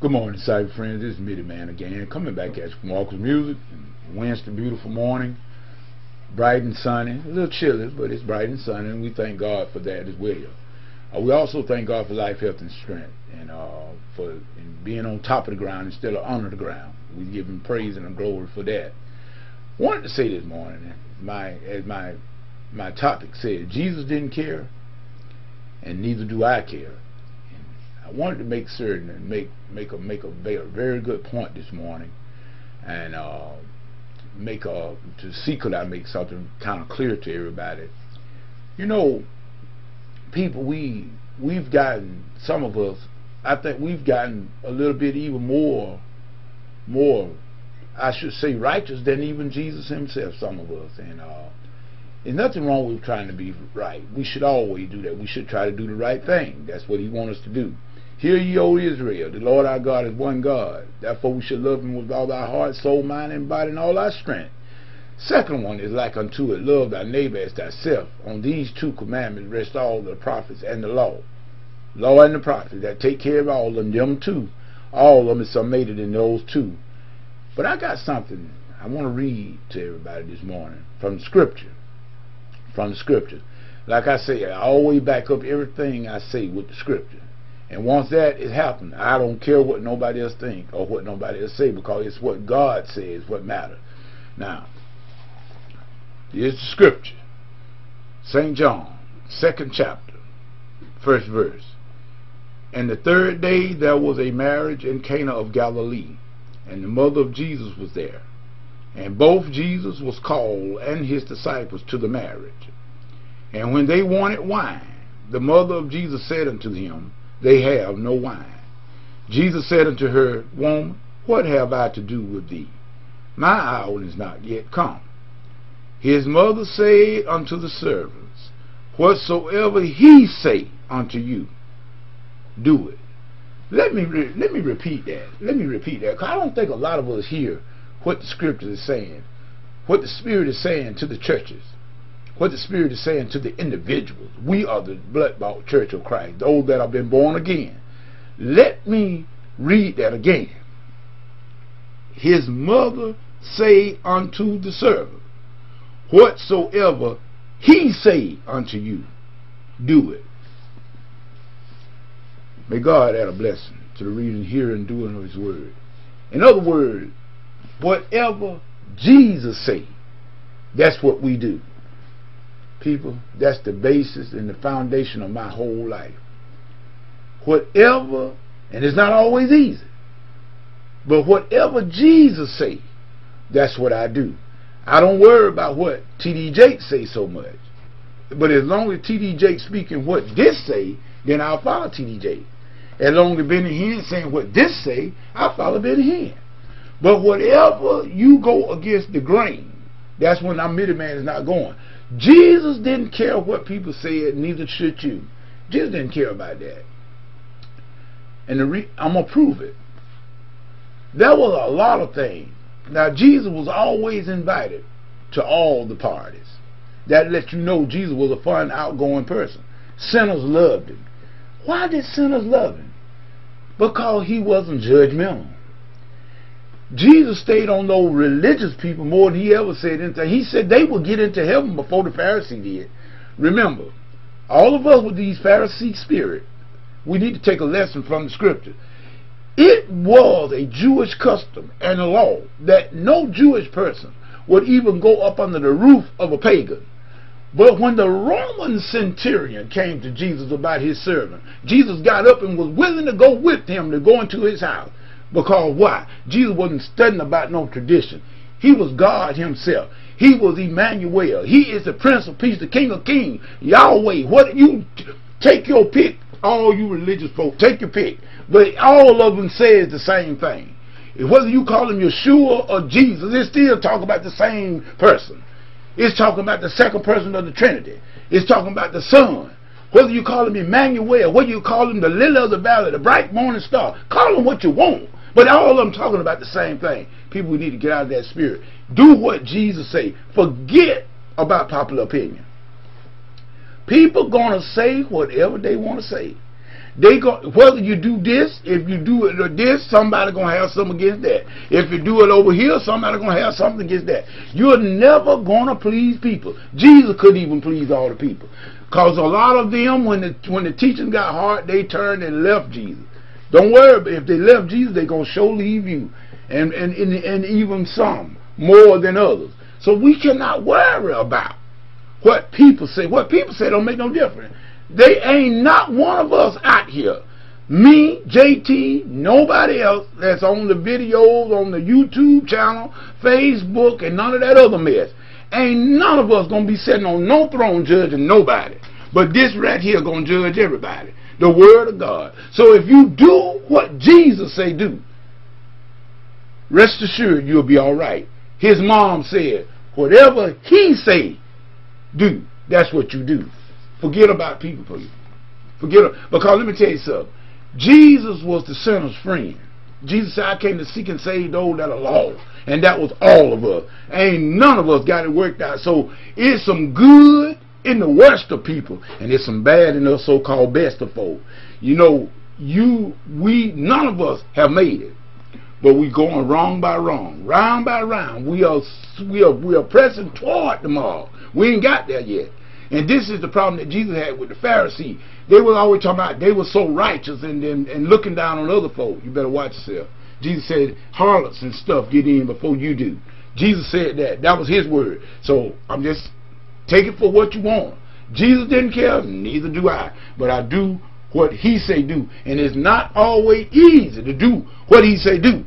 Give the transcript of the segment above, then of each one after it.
Good morning, cyber friends. This is Midi Man again, coming back at you from Walker's Music. Wednesday, beautiful morning, bright and sunny. A little chilly, but it's bright and sunny, and we thank God for that as well. Uh, we also thank God for life, health, and strength, and uh, for being on top of the ground instead of under the ground. We give Him praise and glory for that. Wanted to say this morning, my as my my topic said, Jesus didn't care, and neither do I care. I wanted to make certain and make make a make a very good point this morning, and uh, make a to see could I make something kind of clear to everybody. You know, people we we've gotten some of us. I think we've gotten a little bit even more more I should say righteous than even Jesus himself. Some of us and. uh there's nothing wrong with trying to be right. We should always do that. We should try to do the right thing. That's what he wants us to do. Hear ye, O Israel, the Lord our God is one God. Therefore we should love him with all our heart, soul, mind, and body, and all our strength. Second one is like unto it, love thy neighbor as thyself. On these two commandments rest all the prophets and the law. Law and the prophets that take care of all of them, them two. All of them is summated in those two. But I got something I want to read to everybody this morning from the scripture. From the scripture. Like I say, I always back up everything I say with the scripture. And once that is happened, I don't care what nobody else think or what nobody else say because it's what God says what matters. Now, here's the scripture. St. John, second chapter, first verse. And the third day there was a marriage in Cana of Galilee, and the mother of Jesus was there. And both Jesus was called and his disciples to the marriage. And when they wanted wine, the mother of Jesus said unto him, they have no wine. Jesus said unto her, Woman, what have I to do with thee? My hour is not yet come. His mother said unto the servants, Whatsoever he say unto you, do it. Let me let me repeat that. Let me repeat that. Cause I don't think a lot of us hear what the scripture is saying, what the Spirit is saying to the churches what the Spirit is saying to the individuals. We are the blood-bought church of Christ, those that have been born again. Let me read that again. His mother say unto the servant, Whatsoever he say unto you, do it. May God add a blessing to the reading, hearing, and doing of his word. In other words, whatever Jesus say, that's what we do people, that's the basis and the foundation of my whole life. Whatever, and it's not always easy, but whatever Jesus say, that's what I do. I don't worry about what T.D. Say so much. But as long as T.D. Speaking what this say, then I'll follow T.D. As long as Benny Hinn saying what this say, I'll follow Benny Hinn. But whatever you go against the grain, that's when our middle man is not going. Jesus didn't care what people said, neither should you. Jesus didn't care about that. And I'm going to prove it. There was a lot of things. Now, Jesus was always invited to all the parties. That lets you know Jesus was a fun, outgoing person. Sinners loved him. Why did sinners love him? Because he wasn't judgmental. Jesus stayed on those religious people more than he ever said anything. He said they would get into heaven before the Pharisees did. Remember, all of us with these Pharisee spirit, we need to take a lesson from the scripture. It was a Jewish custom and a law that no Jewish person would even go up under the roof of a pagan. But when the Roman centurion came to Jesus about his servant, Jesus got up and was willing to go with him to go into his house. Because why? Jesus wasn't studying about no tradition. He was God himself. He was Emmanuel. He is the Prince of Peace, the King of Kings. Yahweh. What you take your pick, all you religious folk, take your pick. But all of them says the same thing. Whether you call him Yeshua or Jesus, they still talk about the same person. It's talking about the second person of the Trinity. It's talking about the Son. Whether you call him Emmanuel, whether you call him the lily of the valley, the bright morning star, call him what you want. But all of them talking about the same thing. People need to get out of that spirit. Do what Jesus say. Forget about popular opinion. People gonna say whatever they want to say. they go whether you do this, if you do it or this, somebody gonna have something against that. If you do it over here, somebody gonna have something against that. You're never gonna please people. Jesus couldn't even please all the people, cause a lot of them, when the when the teaching got hard, they turned and left Jesus. Don't worry, if they left Jesus, they're gonna show leave you, and and and, and even some more than others. So we cannot worry about what people say. What people say don't make no difference. They ain't not one of us out here. Me, JT, nobody else that's on the videos, on the YouTube channel, Facebook, and none of that other mess. Ain't none of us gonna be sitting on no throne judging nobody. But this right here gonna judge everybody. The word of God. So if you do what Jesus say do, rest assured you'll be all right. His mom said, whatever he say, do. That's what you do. Forget about people, please. Forget them. Because let me tell you something. Jesus was the sinner's friend. Jesus said, I came to seek and save those that are lost. And that was all of us. Ain't none of us got it worked out. So it's some good in the worst of people. And it's some bad in the so-called best of folk. You know, you, we, none of us have made it. But we going wrong by wrong. Round by round. We are, we are, we are pressing toward the mark. We ain't got there yet. And this is the problem that Jesus had with the Pharisee. They were always talking about they were so righteous and, and, and looking down on other folk. You better watch yourself. Jesus said harlots and stuff get in before you do. Jesus said that. That was his word. So I'm just take it for what you want. Jesus didn't care, neither do I. But I do what he say do. And it's not always easy to do what he say do.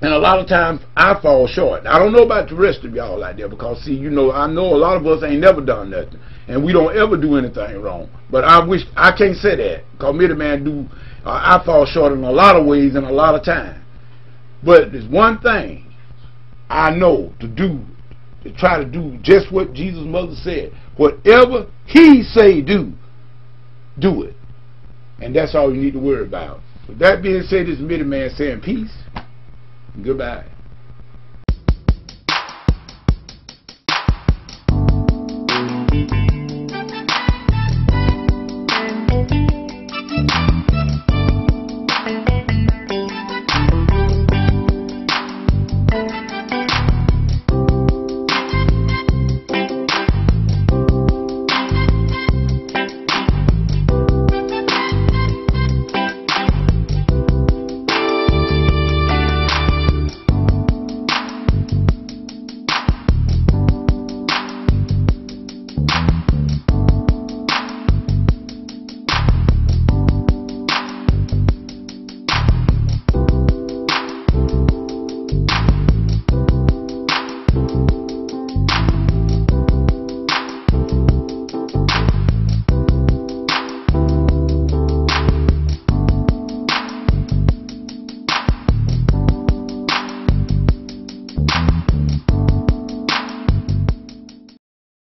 And a lot of times I fall short. I don't know about the rest of y'all out there because see, you know, I know a lot of us ain't never done nothing. And we don't ever do anything wrong. But I wish, I can't say that. Because me the man do, uh, I fall short in a lot of ways and a lot of time. But there's one thing I know to do, to try to do just what Jesus' mother said. Whatever he say do, do it. And that's all you need to worry about. With that being said, this is Midi Man saying peace. Goodbye.